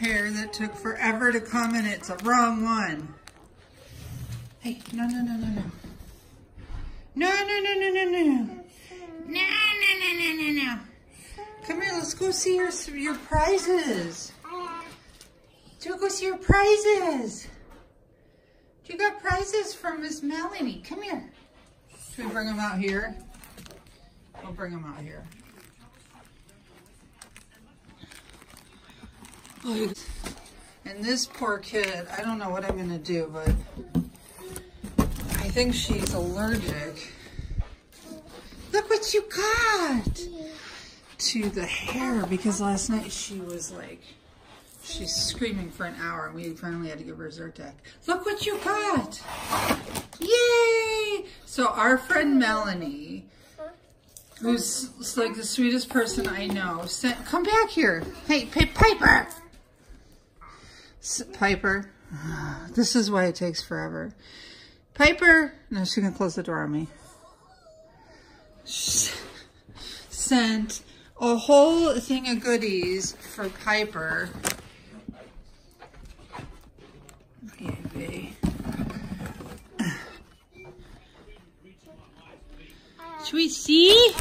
pear that took forever to come and it's a wrong one. Hey, no, no, no, no, no. No, no, no, no, no, no, no. No, no, no, no, no, no. Come here, let's go see your, your prizes. Do go see your prizes. You got prizes from Miss Melanie. Come here. Should we bring them out here? We'll bring them out here. And this poor kid, I don't know what I'm going to do, but I think she's allergic. Look what you got! To the hair, because last night she was like, she's screaming for an hour, and we finally had to give her Zyrtec. Look what you got! Yay! So our friend Melanie, who's like the sweetest person I know, sent, come back here. Hey, Piper! Piper. This is why it takes forever. Piper. No, she can close the door on me. Sent a whole thing of goodies for Piper. Should we see?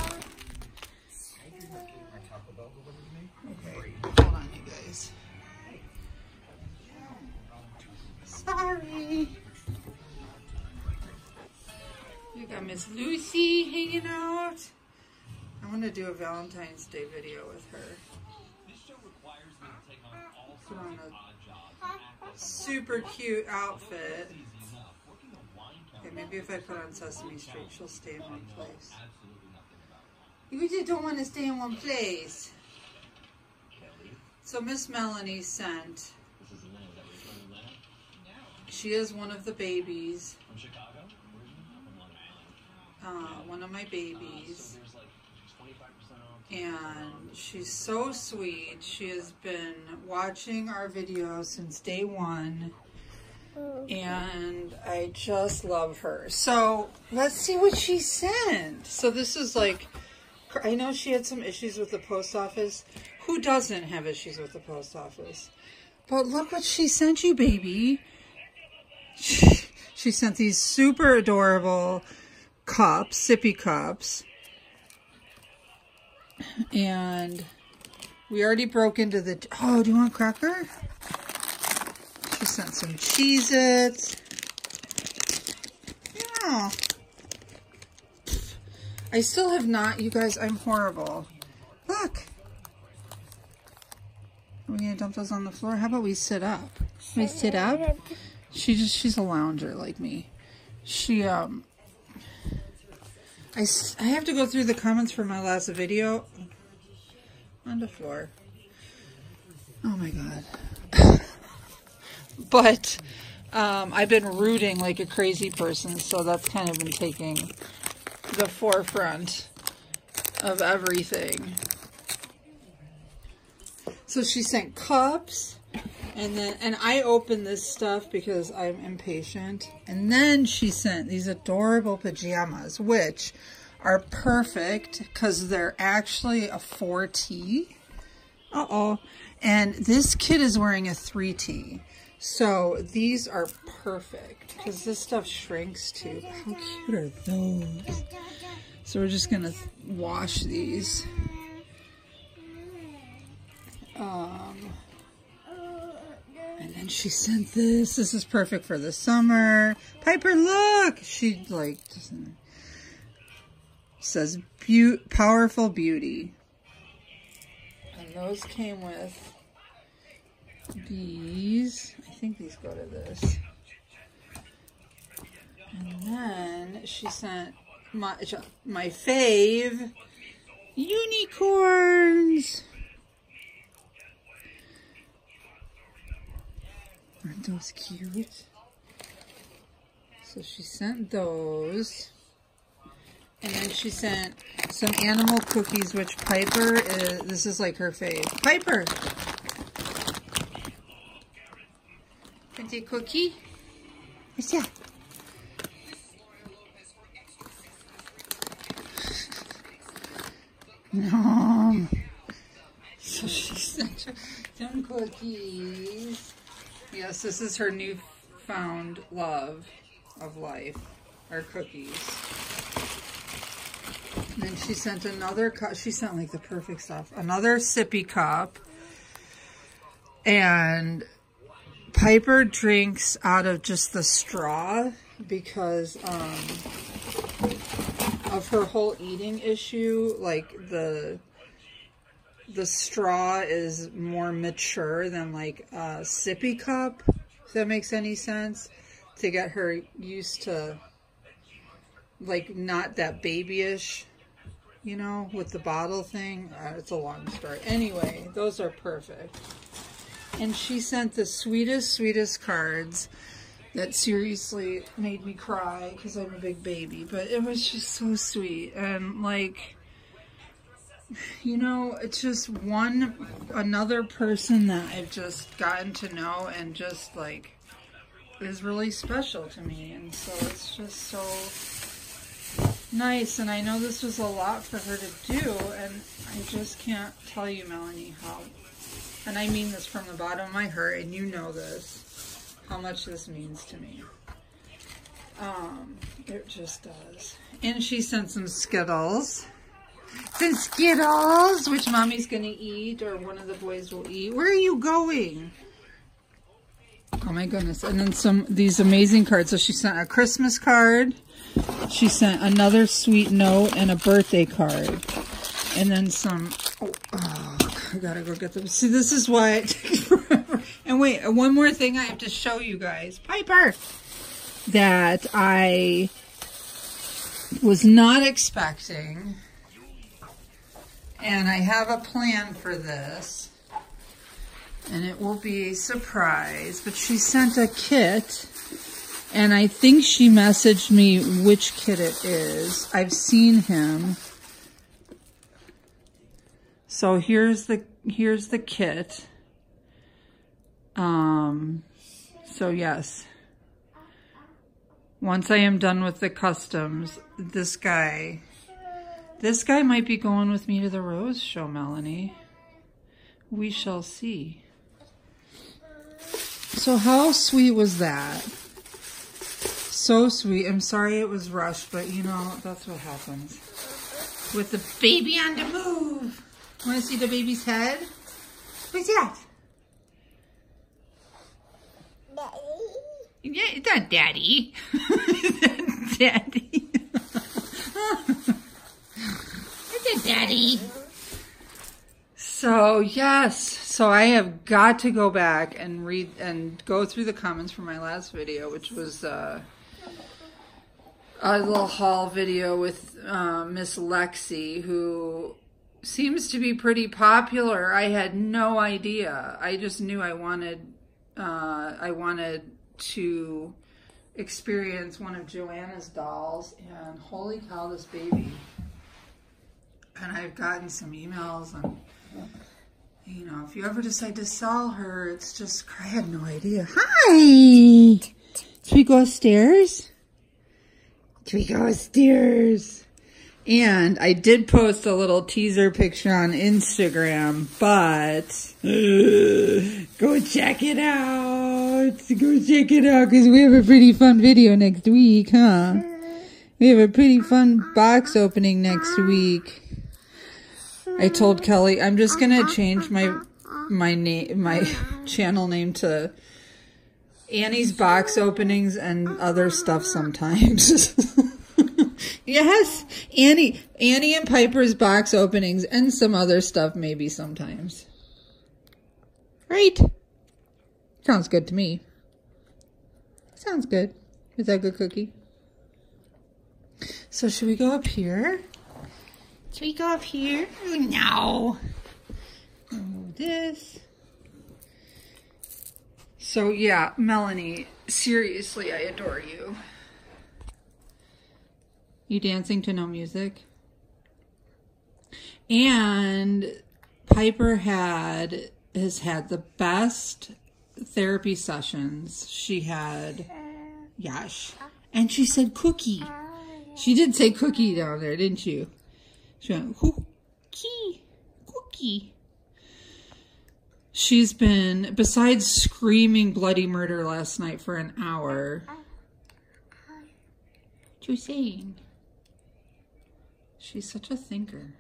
Hanging out. I want to do a Valentine's Day video with her. Put on a super cute outfit. Okay, maybe if I put on Sesame Street, she'll stay in one place. You just don't want to stay in one place. So Miss Melanie sent she is one of the babies. Uh, one of my babies. And she's so sweet. She has been watching our videos since day one. And I just love her. So let's see what she sent. So this is like, I know she had some issues with the post office. Who doesn't have issues with the post office? But look what she sent you, baby. She, she sent these super adorable cups, sippy cups. And we already broke into the... Oh, do you want cracker? She sent some Cheez-Its. Yeah. I still have not... You guys, I'm horrible. Look. Are we going to dump those on the floor? How about we sit up? we sit up? She just, she's a lounger like me. She, um, I, I have to go through the comments for my last video on the floor. Oh my God. but, um, I've been rooting like a crazy person, so that's kind of been taking the forefront of everything. So she sent cups and then, and I opened this stuff because I'm impatient. And then she sent these adorable pajamas, which are perfect because they're actually a 4T. Uh-oh. And this kid is wearing a 3T. So these are perfect because this stuff shrinks too. How cute are those? So we're just going to wash these. Um, and then she sent this. This is perfect for the summer. Piper, look! She, like, says, Be powerful beauty. And those came with these. I think these go to this. And then she sent my, my fave, unicorns. Aren't those cute? So she sent those. And then she sent some animal cookies, which Piper is, this is like her fave. Piper! A cookie? What's that? No. Some cookies. Yes, this is her newfound love of life, our cookies. And then she sent another cup. She sent like the perfect stuff. Another sippy cup. And Piper drinks out of just the straw because um, of her whole eating issue. Like the the straw is more mature than like a sippy cup, if that makes any sense, to get her used to like not that babyish, you know, with the bottle thing. Uh, it's a long story. Anyway, those are perfect. And she sent the sweetest, sweetest cards that seriously made me cry because I'm a big baby. But it was just so sweet. And like, you know, it's just one, another person that I've just gotten to know and just like is really special to me. And so it's just so nice. And I know this was a lot for her to do. And I just can't tell you, Melanie, how, and I mean this from the bottom of my heart, and you know this, how much this means to me. Um, it just does. And she sent some Skittles. Some Skittles, which mommy's going to eat or one of the boys will eat. Where are you going? Oh my goodness. And then some, these amazing cards. So she sent a Christmas card. She sent another sweet note and a birthday card. And then some, oh, oh I gotta go get them. See, this is why it takes forever. And wait, one more thing I have to show you guys. Piper! That I was not expecting and I have a plan for this. And it will be a surprise. But she sent a kit. And I think she messaged me which kit it is. I've seen him. So here's the here's the kit. Um so yes. Once I am done with the customs, this guy this guy might be going with me to the Rose Show, Melanie. We shall see. So how sweet was that? So sweet. I'm sorry it was rushed, but you know, that's what happens. With the baby on the move. Want to see the baby's head? What's that? Daddy. Yeah, it's not daddy. daddy. Daddy. So yes, so I have got to go back and read and go through the comments from my last video, which was uh, a little haul video with uh, Miss Lexi, who seems to be pretty popular. I had no idea. I just knew I wanted, uh, I wanted to experience one of Joanna's dolls, and holy cow, this baby and I've gotten some emails and you know, if you ever decide to sell her, it's just, I had no idea. Hi! Should we go upstairs? Should we go upstairs? And I did post a little teaser picture on Instagram, but uh, go check it out. Go check it out because we have a pretty fun video next week, huh? We have a pretty fun box opening next week. I told Kelly I'm just gonna uh-huh, change my uh-huh, uh-huh. my name my channel name to Annie's box openings and other stuff sometimes. yes, Annie Annie and Piper's box openings and some other stuff maybe sometimes. Right? Sounds good to me. Sounds good. Is that a good cookie? So should we go up here? Go up here? Oh, no. Move this. So yeah, Melanie, seriously, I adore you. You dancing to no music? And Piper had has had the best therapy sessions. She had Yash. And she said cookie. She did say cookie down there, didn't you? She went, cookie, cookie. She's been, besides screaming bloody murder last night for an hour. What you saying? She's such a thinker.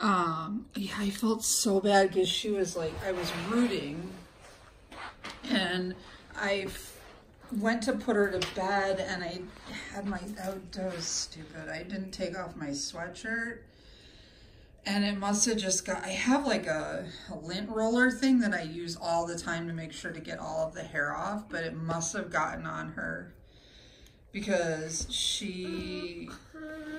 Um, yeah, I felt so bad because she was like, I was rooting and I went to put her to bed and I had my, oh, that was stupid. I didn't take off my sweatshirt and it must have just got, I have like a, a, lint roller thing that I use all the time to make sure to get all of the hair off, but it must have gotten on her because she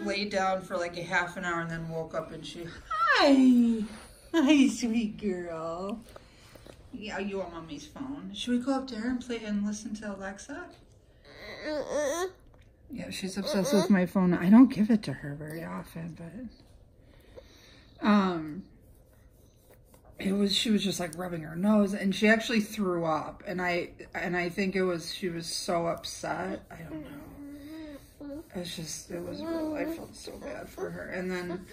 laid down for like a half an hour and then woke up and she, hi, hi sweet girl. Yeah, you on mommy's phone. Should we go up to her and play and listen to Alexa? Yeah, she's obsessed with my phone. I don't give it to her very often, but um it was she was just like rubbing her nose and she actually threw up and I and I think it was she was so upset. I don't know. It's just it was real, I felt so bad for her. And then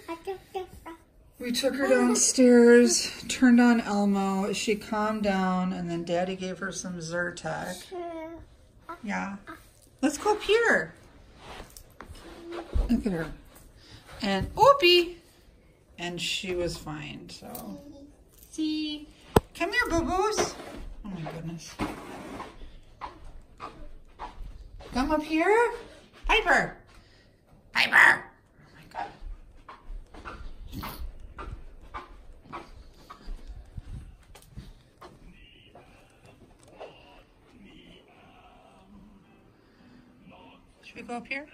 we took her downstairs, turned on Elmo. She calmed down, and then Daddy gave her some Zyrtec. Yeah. Let's go up here. Look at her. And Opie. And she was fine, so. See? Come here, boo-boos. Oh my goodness. Come up here. Piper. Piper. Oh, Should we go up here?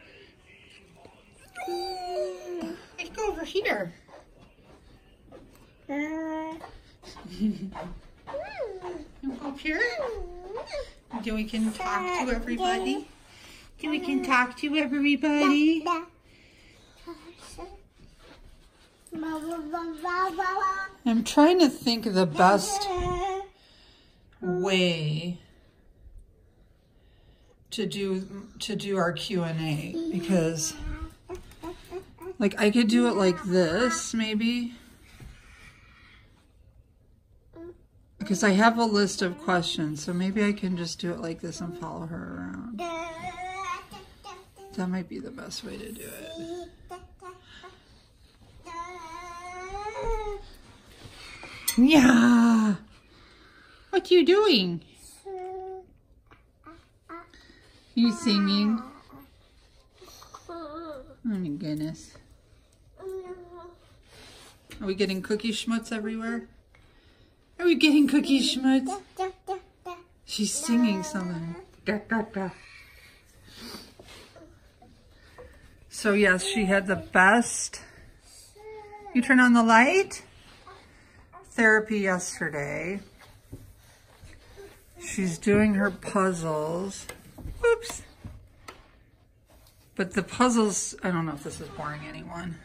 Let's go over here. you go up here? Mm. So uh. mm. we can talk to everybody? So we can mm-hmm. talk to everybody? I'm trying to think of the best way to do to do our Q&A because like I could do it like this maybe. Because I have a list of questions so maybe I can just do it like this and follow her around. That might be the best way to do it. Yeah. What are you doing you singing? Oh my goodness. Are we getting cookie schmutz everywhere? Are we getting cookie schmutz? She's singing something. So yes, she had the best. You turn on the light? Therapy yesterday. She's doing her puzzles. Oops. But the puzzles, I don't know if this is boring anyone.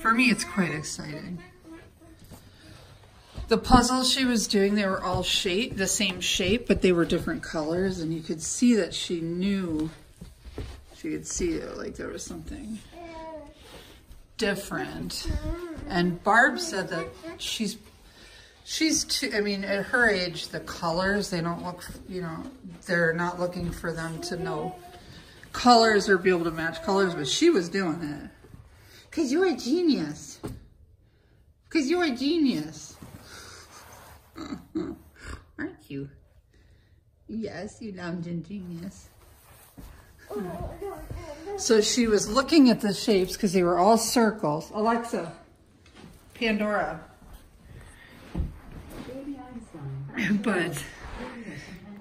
For me, it's quite exciting. The puzzles she was doing, they were all shape, the same shape, but they were different colors, and you could see that she knew, she could see it, like there was something different. And Barb said that she's she's too, I mean, at her age, the colors, they don't look, you know, they're not looking for them to know colors or be able to match colors, but she was doing it. Because you're a genius. Because you're a genius. Aren't you? Yes, you lounging genius. So she was looking at the shapes because they were all circles. Alexa, Pandora, but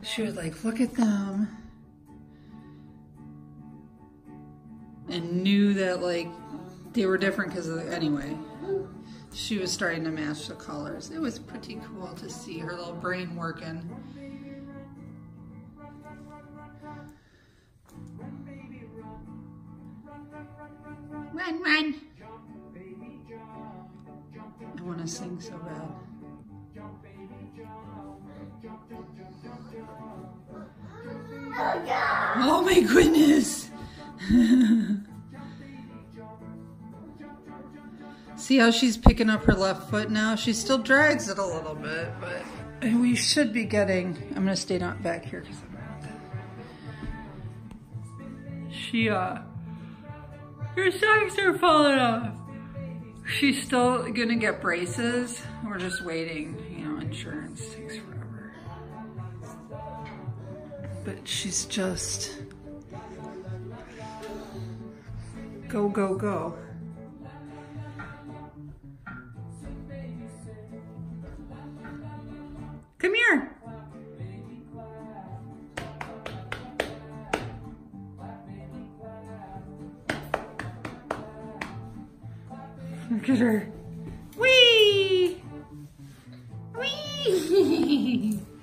she was like, look at them. And knew that like they were different because anyway, she was starting to match the colors. It was pretty cool to see her little brain working. Run, run. I want to sing so bad. Oh my goodness. See how she's picking up her left foot now? She still drags it a little bit, but we should be getting, I'm gonna stay not back here because she, uh, her socks are falling off. She's still gonna get braces. We're just waiting, you know, insurance takes forever. But she's just, go, go, go. Come here. Look at her. Wee! Wee!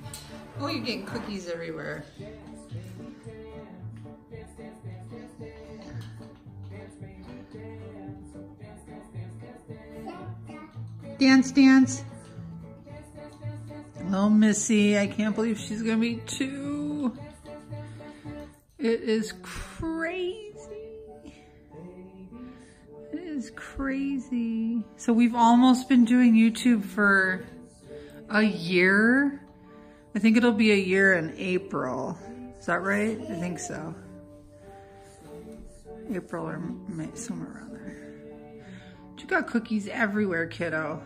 Oh, you're getting cookies everywhere. Dance, dance. Oh, Missy, I can't believe she's gonna be two. It is crazy. It is crazy. So we've almost been doing YouTube for a year. I think it'll be a year in April. Is that right? I think so. April or May, somewhere around there. You got cookies everywhere, kiddo.